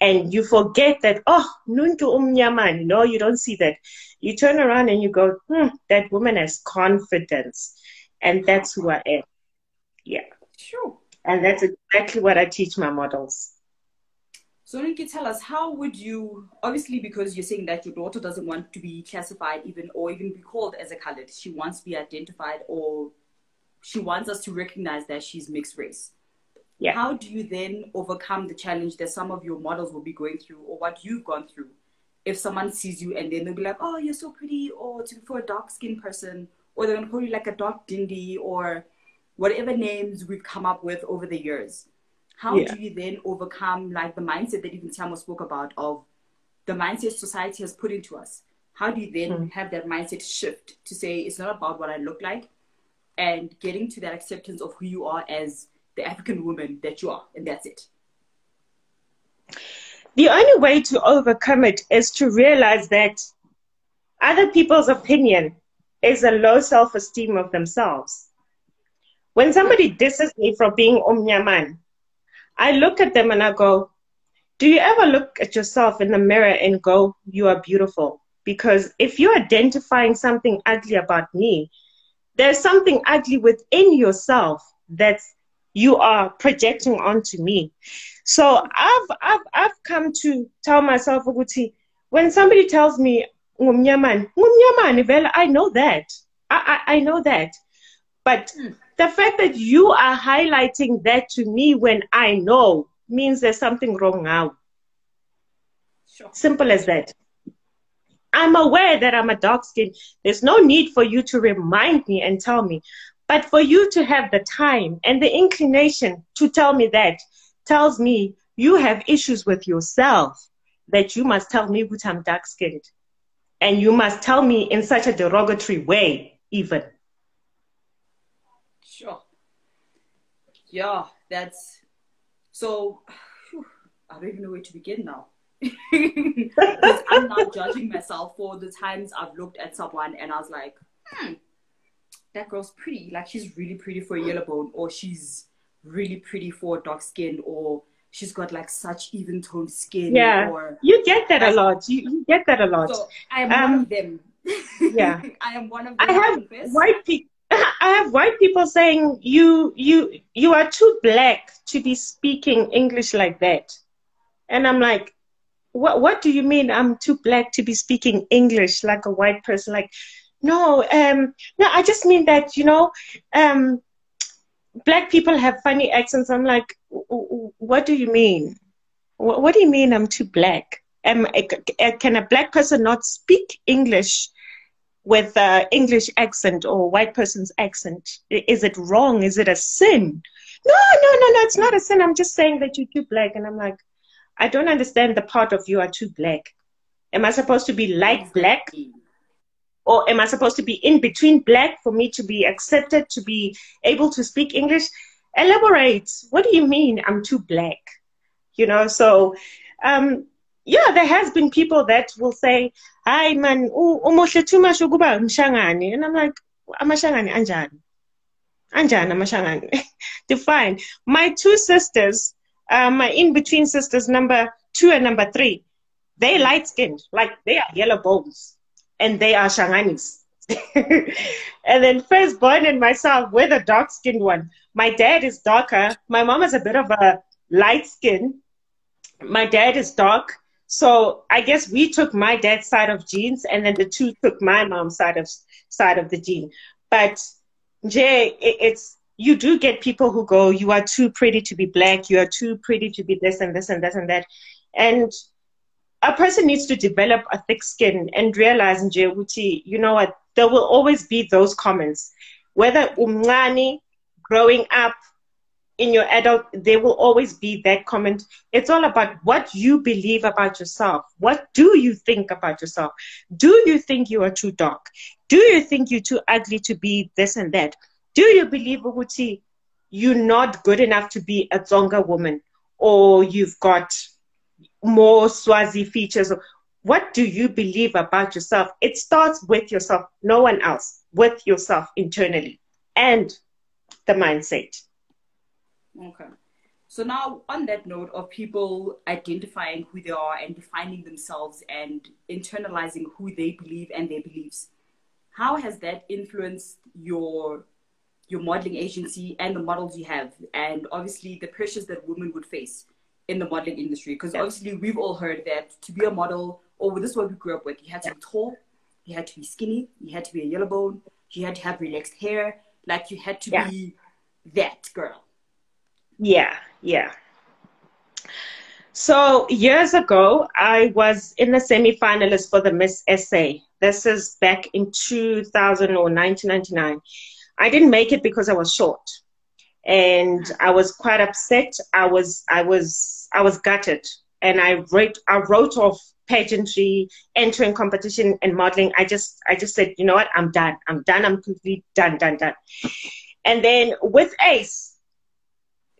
S4: And you forget that, oh, nuntu umnyaman. No, you don't see that. You turn around and you go, hmm, that woman has confidence. And that's who I am. Yeah.
S1: Sure.
S4: And that's exactly what I teach my models.
S1: So Nunki, tell us, how would you, obviously because you're saying that your daughter doesn't want to be classified even or even be called as a colored. She wants to be identified or she wants us to recognize that she's mixed race.
S4: Yeah.
S1: How do you then overcome the challenge that some of your models will be going through or what you've gone through? If someone sees you and then they'll be like, oh, you're so pretty, or to for a dark skinned person, or they're gonna call you like a dark dindy, or whatever names we've come up with over the years. How
S4: Yeah.
S1: do you then overcome like the mindset that even Samo spoke about of the mindset society has put into us? How do you then
S4: Mm.
S1: have that mindset shift to say it's not about what I look like and getting to that acceptance of who you are as the African woman that you are, and that's it.
S4: The only way to overcome it is to realize that other people's opinion is a low self esteem of themselves. When somebody disses me for being Omnyaman, I look at them and I go, Do you ever look at yourself in the mirror and go, You are beautiful? Because if you're identifying something ugly about me, there's something ugly within yourself that you are projecting onto me. So I've I've I've come to tell myself ukuthi when somebody tells me ngumnyamani, ngumnyamani vele I know that. I, I I know that. But
S1: Hmm.
S4: the fact that you are highlighting that to me when I know means there's something wrong now.
S1: Sure.
S4: Simple as that. I'm aware that I'm a dark skin. There's no need for you to remind me and tell me. But for you to have the time and the inclination to tell me that tells me you have issues with yourself that you must tell me that I'm dark skinned. And you must tell me in such a derogatory way, even.
S1: Sure. Yeah, that's so. phew, I don't even know where to begin now. I'm not judging myself for the times I've looked at someone and I was like, hmm, that girl's pretty. Like she's really pretty for a yellow bone, or she's really pretty for dark skin, or she's got like such even toned skin.
S4: Yeah.
S1: Or
S4: You get that a lot. You, you get that a lot.
S1: so I am
S4: Um,
S1: one of them.
S4: yeah.
S1: I am one of them.
S4: I have white people. I have white people saying you you you are too black to be speaking English like that, and I'm like, what what do you mean I'm too black to be speaking English like a white person? Like, no, um, no, I just mean that you know, um, black people have funny accents. I'm like, "W- w- what do you mean? What, do you mean I'm too black? Um, can a black person not speak English? with uh, English accent or white person's accent? Is it wrong? Is it a sin? No, no, no, no, it's not a sin. I'm just saying that you're too black. And I'm like, I don't understand the part of you are too black. Am I supposed to be light black or am I supposed to be in between black for me to be accepted, to be able to speak English? Elaborate. What do you mean I'm too black? You know, so um, yeah, there has been people that will say, "Hi man, u- umuhle too much ukuba mshangani," and I'm like, "Amashangani anjani? Anjani amashangani?" Define. My two sisters, uh, my in-between sisters, number two and number three, they light-skinned, like they are yellow bones, and they are shanganis. and then firstborn and myself, we're the dark-skinned one. My dad is darker. My mom is a bit of a light skin. My dad is dark. So I guess we took my dad's side of genes, and then the two took my mom's side of side of the gene. But Jay, it, it's you do get people who go, you are too pretty to be black, you are too pretty to be this and this and this and that. And a person needs to develop a thick skin and realize, Njewuti, you know what, there will always be those comments. Whether umngani, growing up, in your adult, there will always be that comment. It's all about what you believe about yourself. What do you think about yourself? Do you think you are too dark? Do you think you're too ugly to be this and that? Do you believe, Uguti, you're not good enough to be a Tsonga woman or you've got more Swazi features? What do you believe about yourself? It starts with yourself, no one else, with yourself internally and the mindset.
S1: Okay. So now, on that note of people identifying who they are and defining themselves and internalizing who they believe and their beliefs, how has that influenced your your modeling agency and the models you have, and obviously the pressures that women would face in the modeling industry? Because obviously we've all heard that to be a model, or this is what we grew up with, you had to be tall, you had to be skinny, you had to be a yellow bone, you had to have relaxed hair, like you had to
S4: Yeah.
S1: be that girl.
S4: Yeah, yeah. So years ago, I was in the semi-finalist for the Miss SA. This is back in 2000 or 1999. I didn't make it because I was short, and I was quite upset. I was, I was, I was gutted, and I wrote, I wrote off pageantry, entering competition, and modeling. I just, I just said, you know what? I'm done. I'm done. I'm completely done, done, done. And then with Ace,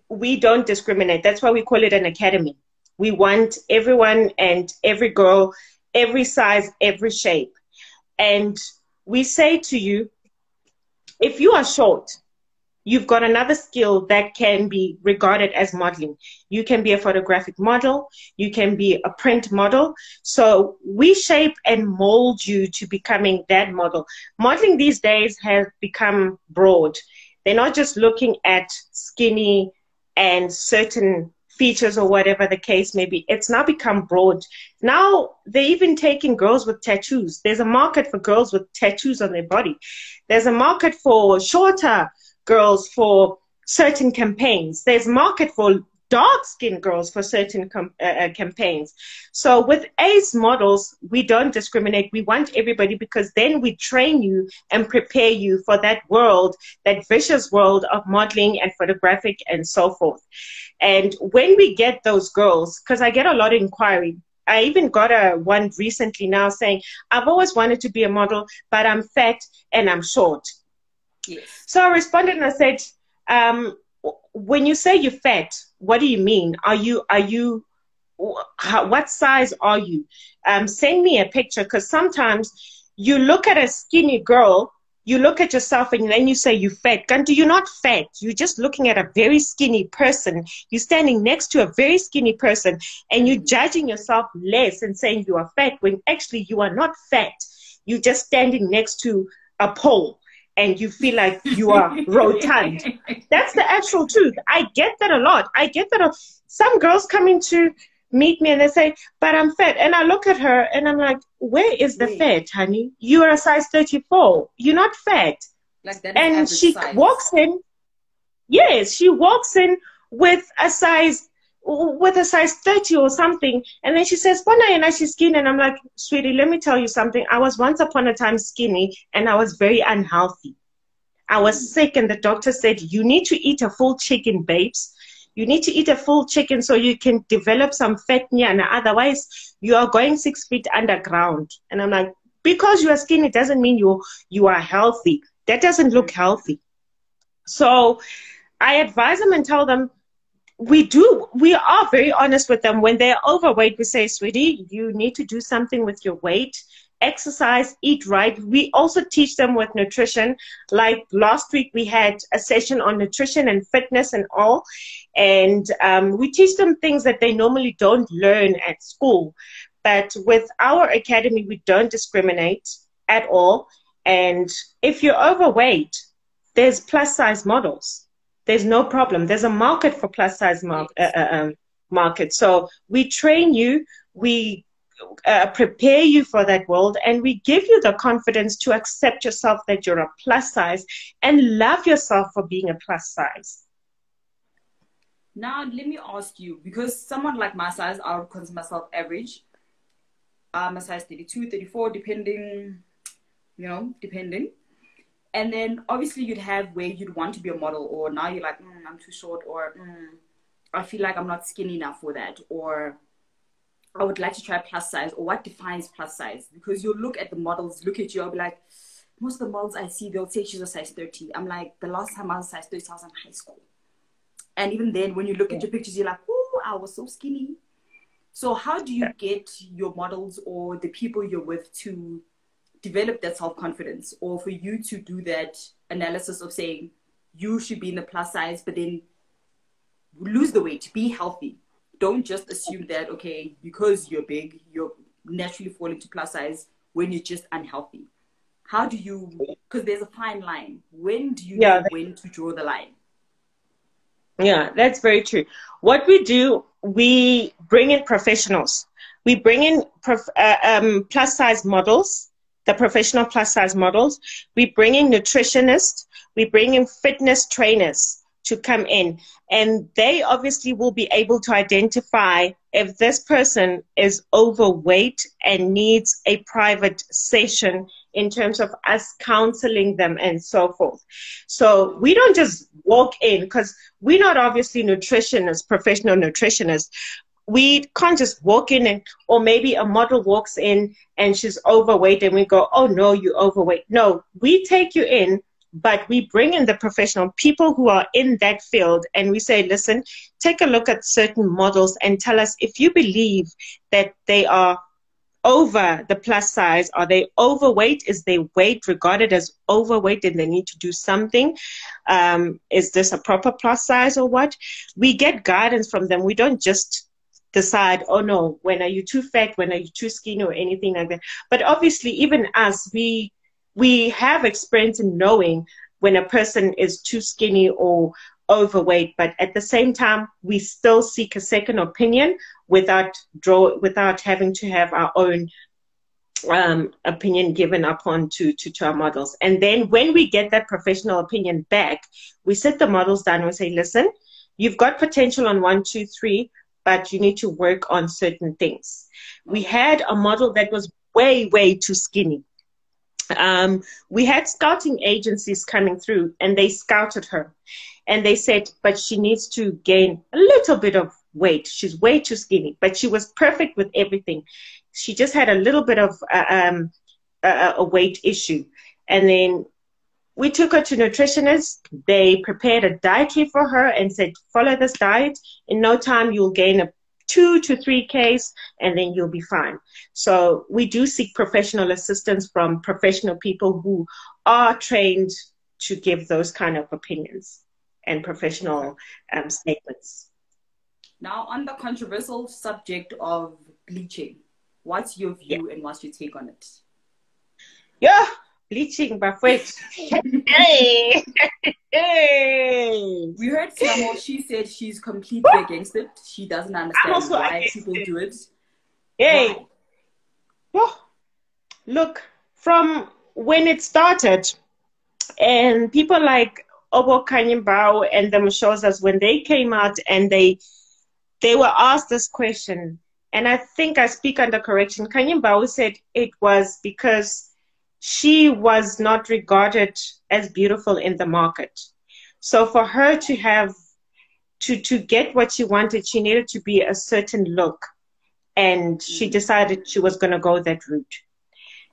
S4: we don't discriminate. That's why we call it an academy. We want everyone and every girl, every size, every shape. And we say to you, if you are short, you've got another skill that can be regarded as modeling. You can be a photographic model, you can be a print model. So we shape and mold you to becoming that model. Modeling these days has become broad. They're not just looking at skinny and certain features or whatever the case may be. It's now become broad. Now they're even taking girls with tattoos. There's a market for girls with tattoos on their body. There's a market for shorter girls for certain campaigns. There's market for dark skinned girls for certain com- uh, uh, campaigns. So with ACE models, we don't discriminate. We want everybody because then we train you and prepare you for that world, that vicious world of modeling and photographic and so forth. And when we get those girls, because I get a lot of inquiry, I even got a one recently now saying, I've always wanted to be a model, but I'm fat and I'm short. So I responded and I said, um, when you say you're fat, what do you mean? Are you, are you, how, what size are you? Um, send me a picture because sometimes you look at a skinny girl, you look at yourself and then you say you're fat. Gantu, you're not fat. You're just looking at a very skinny person. You're standing next to a very skinny person and you're judging yourself less and saying you are fat when actually you are not fat. You're just standing next to a pole and you feel like you are rotund. That's the actual truth. I get that a lot. I get that. A, some girls come in to meet me and they say, but I'm fat. And I look at her and I'm like, where is the
S1: Wait.
S4: fat, honey? You are a size 34. You're not fat.
S1: Like that
S4: And she
S1: size.
S4: walks in, yes, she walks in with a size, with a size 30 or something. And then she says, Bona and she's skinny. And I'm like, sweetie, let me tell you something. I was once upon a time skinny and I was very unhealthy. I was mm. sick and the doctor said, you need to eat a full chicken, babes. You need to eat a full chicken so you can develop some fat near, and otherwise you are going six feet underground. And I'm like, because you are skinny doesn't mean you you are healthy. That doesn't look mm. healthy. So I advise them and tell them we do we are very honest with them. When they're overweight we say sweetie you need to do something with your weight. Exercise eat right. We also teach them with nutrition. Like last week we had a session on nutrition and fitness and all. And um, we teach them things that they normally don't learn at school. But with our academy we don't discriminate at all. And if you're overweight there's plus size models there's no problem. There's a market for plus size mar- uh, uh, um, market. So we train you. We uh, prepare you for that world and we give you the confidence to accept yourself that you're a plus size and love yourself for being a plus size.
S1: Now, let me ask you because someone like my size, I would consider myself average. I'm a size 32, 34, depending, you know, depending. And then obviously you'd have where you'd want to be a model, or now you're like, mm, I'm too short, or mm, I feel like I'm not skinny enough for that, or I would like to try plus size, or what defines plus size? Because you'll look at the models, look at you, I'll be like, most of the models I see, they'll say she's a size 30. I'm like, the last time I was a size 30, I was in high school. And even then, when you look at your pictures, you're like, oh, I was so skinny. So, how do you get your models or the people you're with to develop that self confidence, or for you to do that analysis of saying you should be in the plus size, but then lose the weight, to be healthy? Don't just assume that, okay, because you're big, you're naturally falling to plus size when you're just unhealthy. How do you, because there's a fine line. When do you
S4: Yeah,
S1: know when to draw the line?
S4: Yeah, that's very true. What we do, we bring in professionals. We bring in prof, uh, um, plus size models, the professional plus size models. We bring in nutritionists. We bring in fitness trainers to come in, and they obviously will be able to identify if this person is overweight and needs a private session in terms of us counseling them and so forth. So we don't just walk in because we're not obviously nutritionists, professional nutritionists. We can't just walk in and, or maybe a model walks in and she's overweight and we go, oh no, you're overweight. No, we take you in, but we bring in the professional people who are in that field and we say, listen, take a look at certain models and tell us if you believe that they are over the plus size? Are they overweight? Is their weight regarded as overweight and they need to do something? Um, is this a proper plus size or what? We get guidance from them. We don't just decide, oh no, when are you too fat? When are you too skinny or anything like that? But obviously, even us, we we have experience in knowing when a person is too skinny or overweight, but at the same time, we still seek a second opinion without draw without having to have our own um, opinion given upon to, to, to our models. And then when we get that professional opinion back, we sit the models down and we say, listen, you've got potential on one, two, three, but you need to work on certain things. We had a model that was way, way too skinny. Um, we had scouting agencies coming through and they scouted her and they said, but she needs to gain a little bit of weight. She's way too skinny, but she was perfect with everything. She just had a little bit of uh, um, a, a weight issue. And then we took her to nutritionists. They prepared a dietary for her and said, follow this diet. In no time, you'll gain a two to three Ks and then you'll be fine. So we do seek professional assistance from professional people who are trained to give those kind of opinions and professional um, statements.
S1: Now, on the controversial subject of bleaching, what's your view and what's your take on it?
S4: Yeah, bleaching, Bafwet. hey! hey!
S1: We heard Samo, she said she's completely against it. She doesn't understand why people
S4: it.
S1: do it.
S4: Hey! Oh, look, from when it started, and people like Obo Khanyi Mbau and the Mshozas, when they came out and they they were asked this question, and I think I speak under correction. Khanyi Mbau said it was because she was not regarded as beautiful in the market. So for her to have to to get what she wanted, she needed to be a certain look, and she mm. decided she was going to go that route.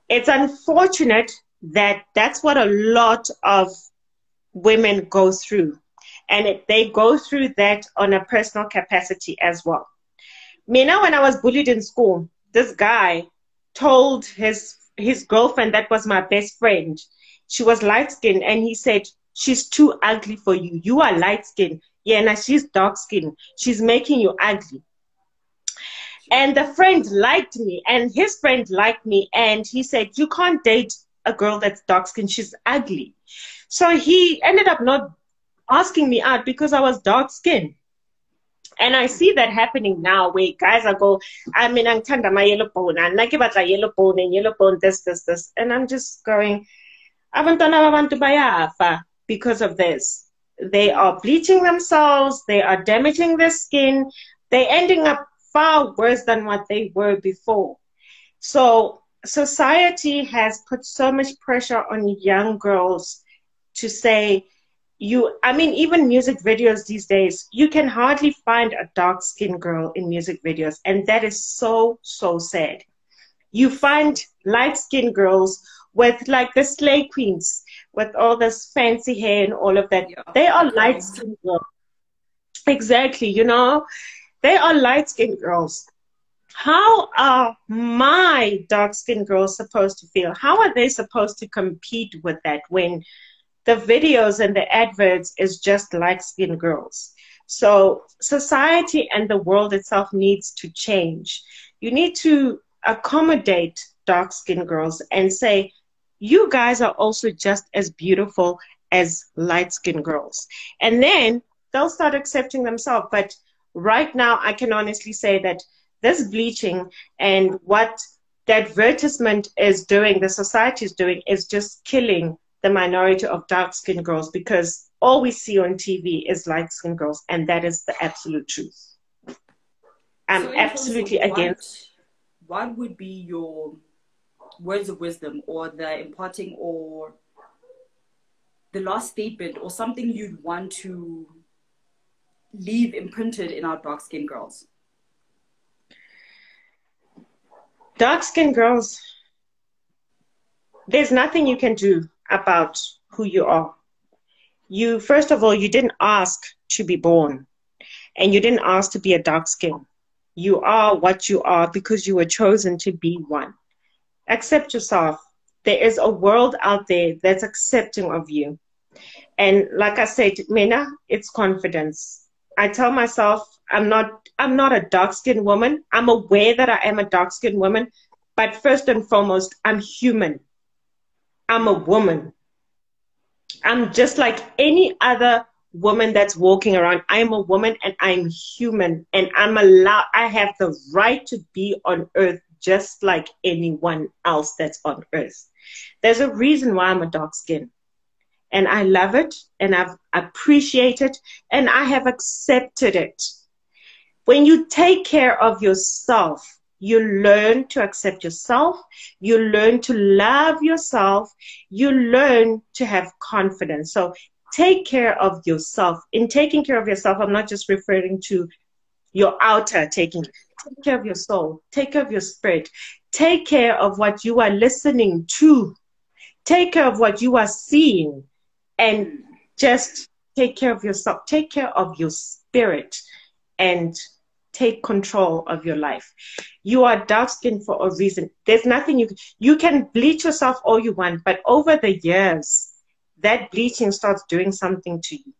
S4: It's unfortunate that that's what a lot of women go through, and it, they go through that on a personal capacity as well. Me now, when I was bullied in school, this guy told his his girlfriend that was my best friend. She was light skinned, and he said, She's too ugly for you. You are light skinned. Yeah, now she's dark skinned. She's making you ugly. And the friend liked me, and his friend liked me, and he said, You can't date a girl that's dark skinned. She's ugly. So he ended up not asking me out because I was dark skinned. And I see that happening now where guys are go, I mean, I'm my yellow bone, and like about like yellow bone and yellow bone, this, this, this. And I'm just going, abantwana babantu bayafa because of this. They are bleaching themselves, they are damaging their skin, they're ending up far worse than what they were before. So society has put so much pressure on young girls to say, you i mean even music videos these days you can hardly find a dark skinned girl in music videos and that is so so sad. You find light skinned girls with like the slay queens with all this fancy hair and all of that.
S1: Yeah.
S4: they are light skinned girls. Exactly you know? They are light skinned girls. How are my dark skinned girls supposed to feel? How are they supposed to compete with that when the videos and the adverts is just light skinned girls. So society and the world itself needs to change. You need to accommodate dark skinned girls and say, you guys are also just as beautiful as light skinned girls. And then they'll start accepting themselves. But right now, I can honestly say that this bleaching and what the advertisement is doing, the society is doing, is just killing the minority of dark skinned girls because all we see on TV is light skinned girls, and that is the absolute truth. I'm
S1: So in terms of
S4: absolutely
S1: what-
S4: against.
S1: What would be your words of wisdom or the imparting or the last statement or something you'd want to leave imprinted in our dark skinned girls?
S4: Dark skinned girls, there's nothing you can do about who you are. You, first of all, you didn't ask to be born, and you didn't ask to be a dark skin. You are what you are because you were chosen to be one. Accept yourself. There is a world out there that's accepting of you. And like I said, Mena, it's confidence. I tell myself I'm not I'm not a dark skinned woman. I'm aware that I am a dark skinned woman, but first and foremost, I'm human. I'm a woman. I'm just like any other woman that's walking around. I'm a woman and I'm human and I'm allowed I have the right to be on earth just like anyone else that's on earth. There's a reason why I'm a dark skin. And I love it and I've appreciated and I have accepted it. When you take care of yourself, you learn to accept yourself, you learn to love yourself, you learn to have confidence. So take care of yourself. In taking care of yourself, I'm not just referring to your outer taking. Take care of your soul, take care of your spirit, take care of what you are listening to, take care of what you are seeing, and just take care of yourself, take care of your spirit, and take control of your life. You are dark skinned for a reason. There's nothing you you can bleach yourself all you want, but over the years, that bleaching starts doing something to you.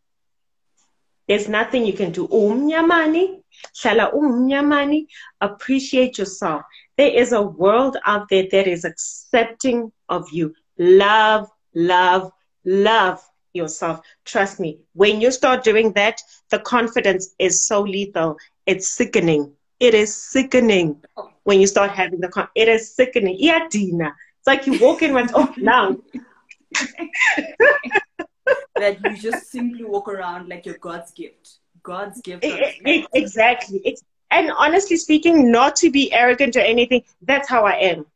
S4: There's nothing you can do. Umnyamani, shala umnyamani, appreciate yourself. There is a world out there that is accepting of you. Love, love, love yourself. Trust me. When you start doing that, the confidence is so lethal. It's sickening. It is sickening oh. when you start having the con- it is sickening. Yeah, Dina. It's like you walk in with oh now.
S1: that you just simply walk around like you're God's gift. God's gift.
S4: It- it- exactly. It's and honestly speaking, not to be arrogant or anything, that's how I am.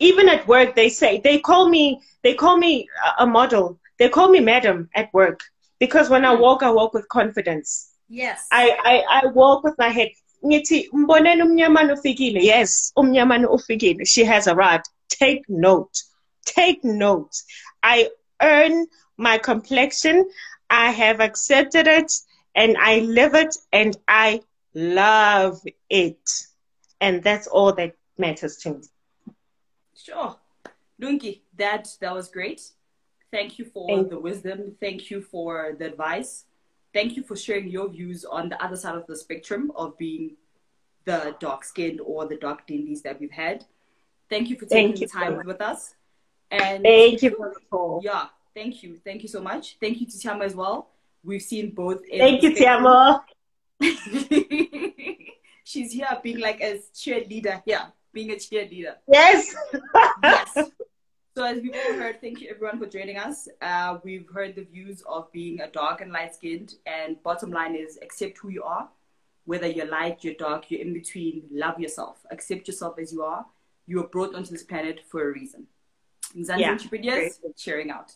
S4: Even at work, they say they call me they call me a- a model. They call me madam at work because when I hmm. walk, I walk with confidence.
S1: Yes.
S4: I, I, I walk with my head. Ngithi, "Mboneni umnyamane ufikile?" Yes, umnyamane ufikile. She has arrived. Take note. Take note. I earn my complexion. I have accepted it and I live it and I love it. And that's all that matters to me.
S1: Sure. Lungi, that that was great. Thank you for
S4: Thank
S1: the wisdom. Thank you for the advice. Thank you for sharing your views on the other side of the spectrum of being the dark skinned or the dark dindies that we've had. Thank you for taking
S4: Thank
S1: the time
S4: so
S1: with us. And
S4: Thank you for the call.
S1: yeah, thank you. Thank you so much. Thank you to Tshiamo as well. We've seen both
S4: Thank you. Tshiamo.
S1: She's here being like a cheerleader Yeah, being a cheerleader.
S4: Yes.
S1: Yes. So as we've all heard, thank you everyone for joining us. Uh, we've heard the views of being a dark and light skinned, and bottom line is accept who you are, whether you're light, you're dark, you're in between. Love yourself, accept yourself as you are. You were brought onto this planet for a reason. Mzansi
S4: Yeah.
S1: Cheering out.